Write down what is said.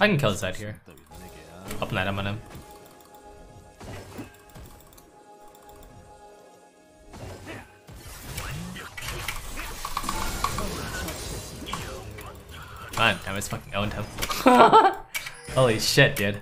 I can kill this side here. Up night, I'm on him. God damn, it's fucking owned him. Holy shit, dude.